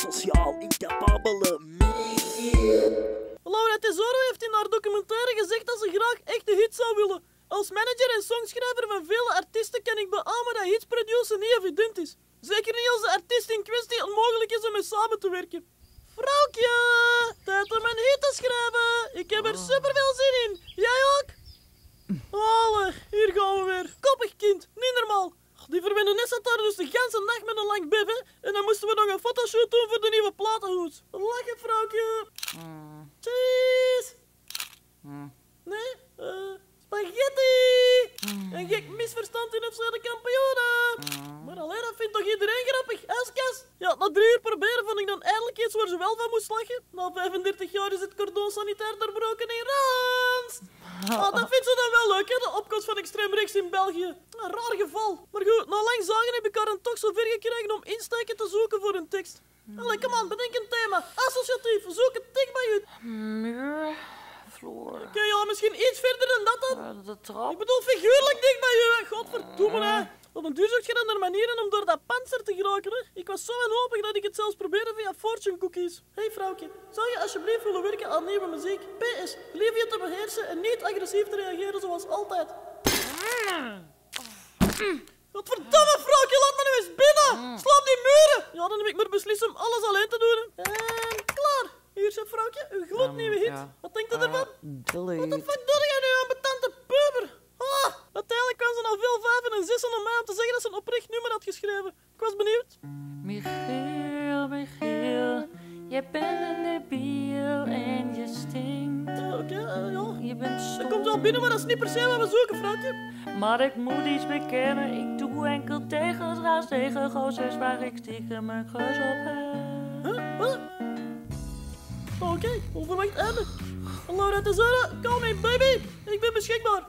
sociaal incapabele Laura Tesoro heeft in haar documentaire gezegd dat ze graag echte hits zou willen. Als manager en songschrijver van vele artiesten kan ik beamen dat hits produceren niet evident is. Zeker niet als de artiest in kwestie onmogelijk is om mee samen te werken. Vrouwtje, tijd om een hit te schrijven. Ik heb er superveel zin in. Jij ook? Alle, hier gaan we weer. Koppig kind, niet normaal. Die verwennenes zat daar dus de ganse nacht met een lang bibben en dan moesten we nog een fotoshoot doen voor de nieuwe platenhoes. Lachen, vrouwtje. Cheese. Nee? eh spaghetti! Een gek misverstand in FC de kampioenen! Maar alleen dat vindt toch iedereen grappig, Askas? Ja, na drie uur proberen vond ik dan eindelijk iets waar ze wel van moest lachen. Na 35 jaar is het cordon sanitair doorbroken in Ah, dat vindt ze dan wel leuk, hè, de opkomst van extreem rechts in België. Een raar geval. Maar goed, na lang zagen heb ik haar dan toch zover gekregen om insteken te zoeken voor een tekst. Allee, kom aan, bedenk een thema. Associatief, zoek het dik bij u. Muur, vloer, Oké, ja, misschien iets verder dan dat dan. eh, de trap. Ik bedoel figuurlijk dicht bij hè. Godverdomme, hè. Op een duur zoek je dan naar manieren om door dat panzer te geraken, hè. Ik was zo wanhopig dat ik het zelfs probeerde via fortune cookies. Hé, hey, vrouwtje. Zou je alsjeblieft willen werken aan nieuwe muziek? PS, lief je te beheersen en niet agressief te reageren zoals altijd. Godverdomme, vrouwtje, laat me nu eens binnen. Slaap die muren. Ja, dan heb ik maar beslissen om alles alleen te doen, hè. En klaar. Hier zit vrouwtje, een gloednieuwe hit. ja. Wat denkt u ervan? Wat de fuck doe jij nu aan vijven en zessen om mij om te zeggen dat ze een oprecht nummer had geschreven. Ik was benieuwd. Michiel, Michiel, je bent een debiel en je stinkt. Eh, Oké, eh, ja. Je bent Dat stom. komt wel binnen, maar dat is niet per se wat we zoeken, vrouwtje. Maar ik moet iets bekennen, ik doe enkel tegendraads tegen gozers waar ik stiekem mijn gus op heb. Huh? Wat? Oké, onverwacht einde. Laura Tesoro, call me baby. Ik ben beschikbaar.